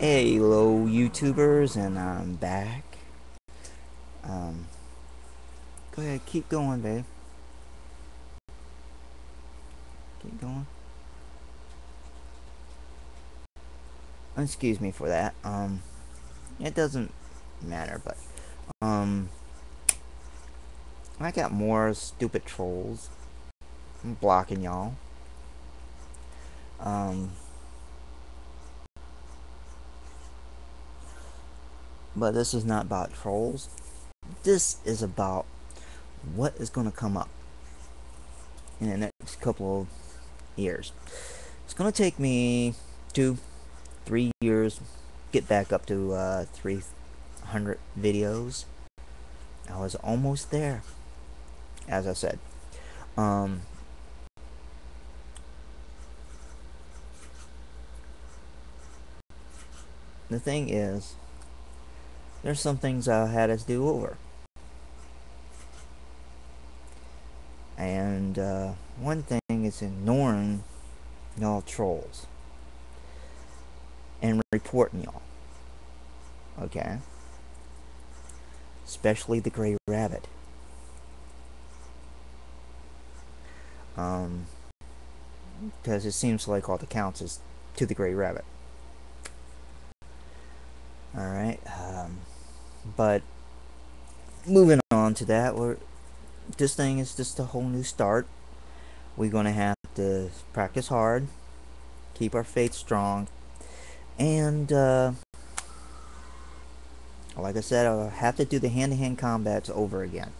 Hello YouTubers, and I'm back. Um, go ahead, keep going, babe. Keep going. Excuse me for that. Um, it doesn't matter, but, um, I got more stupid trolls. I'm blocking y'all. Um, But this is not about trolls. This is about what is going to come up in the next couple of years. It's going to take me two, three years get back up to uh, 300 videos. I was almost there, as I said. Um, the thing is, there's some things I had us do over. And uh, one thing is ignoring y'all trolls and reporting y'all. Okay? Especially the gray rabbit. Um, because it seems like all the counts is to the gray rabbit. Alright, um, but moving on to that, we're this thing is just a whole new start. We're gonna have to practice hard, keep our faith strong, and uh, like I said, I'll have to do the hand-to-hand combats over again.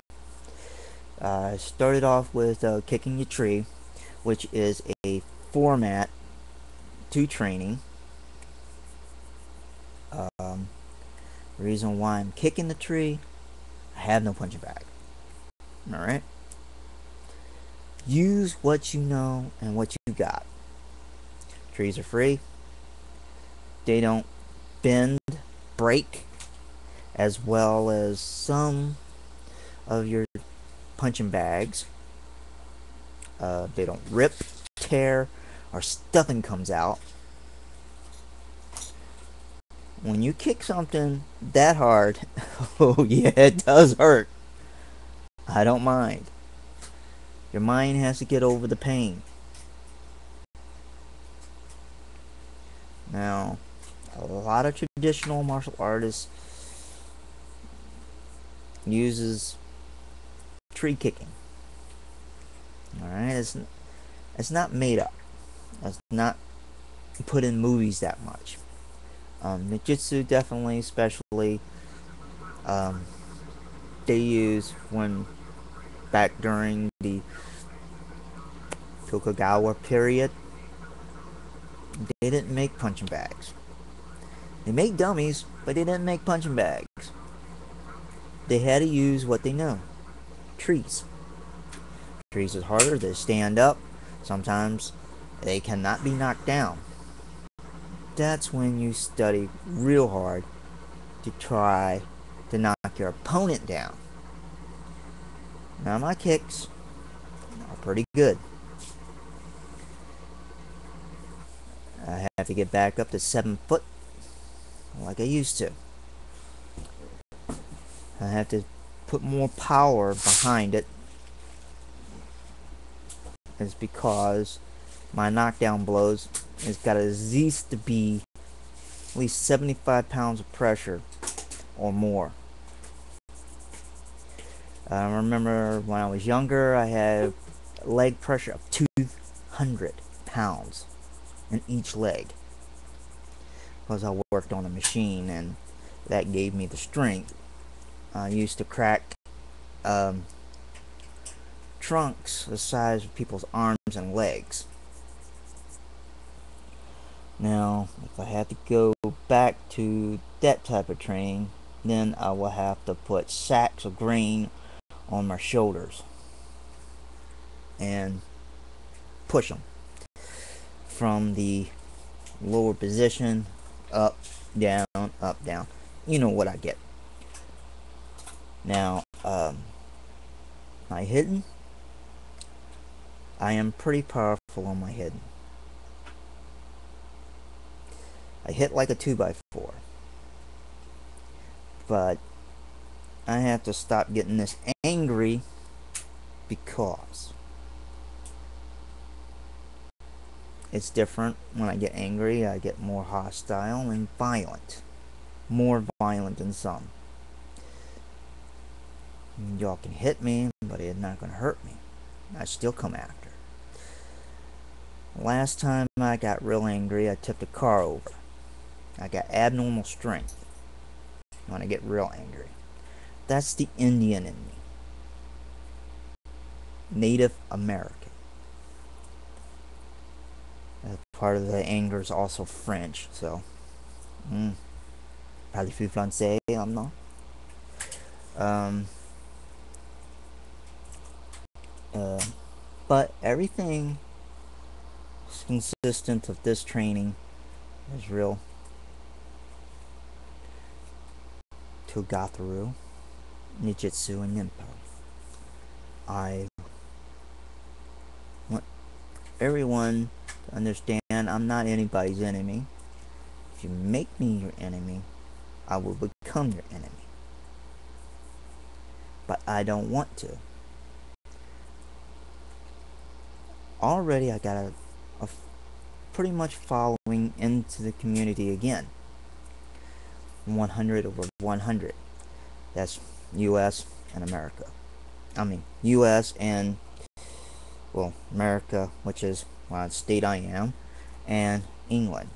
I uh, started off with uh, kicking your tree, which is a format to training. Um, reason why I'm kicking the tree, I have no punching bag. Alright? Use what you know and what you got. Trees are free. They don't bend, break, as well as some of your punching bags. Uh, they don't rip, tear, or stuffing comes out when you kick something that hard, oh yeah, it does hurt. I don't mind. Your mind has to get over the pain. Now, a lot of traditional martial artists uses tree kicking. Alright, it's, it's not made up. It's not put in movies that much. Um, Ninjutsu definitely, especially, um, they use when back during the Tokugawa period, they didn't make punching bags. They made dummies, but they didn't make punching bags. They had to use what they know. Trees. Trees is harder, they stand up. Sometimes they cannot be knocked down that's when you study real hard to try to knock your opponent down. Now my kicks are pretty good. I have to get back up to 7 foot like I used to. I have to put more power behind it. It's because my knockdown blows it's got a Z's to be at least 75 pounds of pressure or more. I remember when I was younger, I had leg pressure of 200 pounds in each leg because I worked on a machine and that gave me the strength. I used to crack um, trunks the size of people's arms and legs. Now, if I had to go back to that type of training, then I will have to put sacks of grain on my shoulders and push them from the lower position up, down, up, down. You know what I get. Now, um, my hidden, I am pretty powerful on my hidden. I hit like a 2x4. But I have to stop getting this angry because it's different when I get angry. I get more hostile and violent. More violent than some. Y'all can hit me, but it's not going to hurt me. I still come after. Last time I got real angry, I tipped a car over. I got abnormal strength when I get real angry. That's the Indian in me. Native American. Uh, part of the anger is also French, so. Mm, Parlez-vous français? I'm not. Um, uh, but everything is consistent of this training is real. Togatharu, Ninjutsu, and Ninpo. I want everyone to understand I'm not anybody's enemy. If you make me your enemy, I will become your enemy. But I don't want to. already I got a, a pretty much following into the community again. 100 over 100. That's U.S. and America. I mean, U.S. and, well, America, which is what state I am, and England.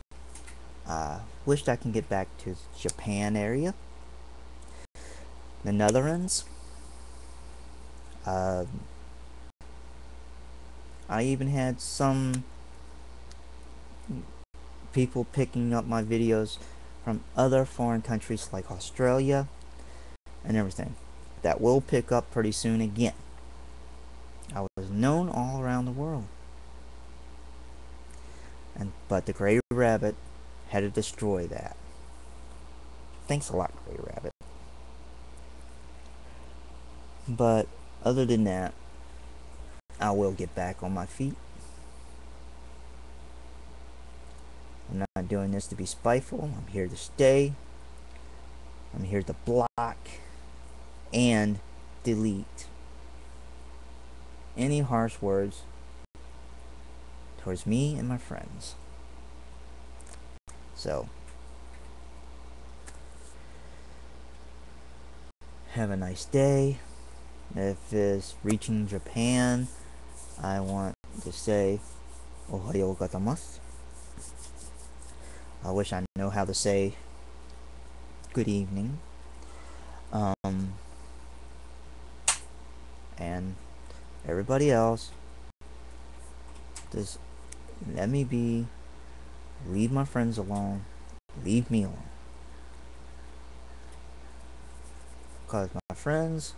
Uh, wished I can get back to Japan area. The Netherlands. Uh, I even had some people picking up my videos from other foreign countries like Australia and everything. That will pick up pretty soon again. I was known all around the world. And but the Grey Rabbit had to destroy that. Thanks a lot, Grey Rabbit. But other than that, I will get back on my feet. I'm not doing this to be spiteful. I'm here to stay. I'm here to block and delete any harsh words towards me and my friends. So, have a nice day. If it's reaching Japan, I want to say Ohayo gozaimasu. I wish I know how to say good evening. Um, and everybody else, just let me be. Leave my friends alone. Leave me alone. Because my friends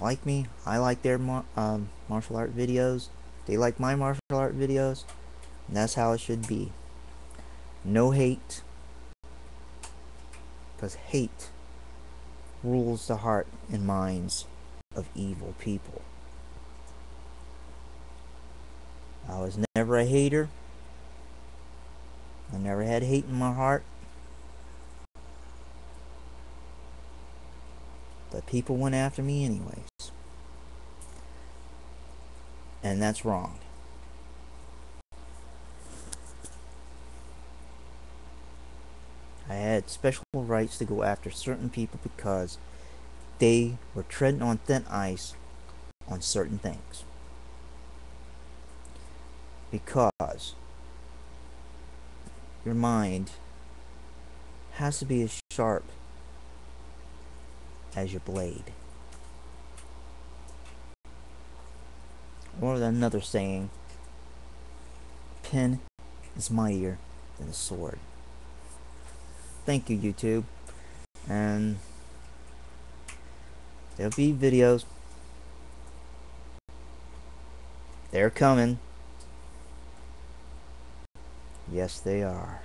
like me. I like their mar um, martial art videos. They like my martial art videos. And that's how it should be. No hate. Because hate rules the heart and minds of evil people. I was never a hater. I never had hate in my heart. But people went after me anyways. And that's wrong. Had special rights to go after certain people because they were treading on thin ice on certain things. Because your mind has to be as sharp as your blade. Or another saying, pen is mightier than a sword. Thank you, YouTube. And there'll be videos. They're coming. Yes, they are.